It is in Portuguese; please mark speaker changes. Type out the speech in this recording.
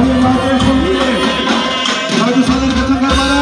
Speaker 1: Vamos lá, Deus comigo. Vai do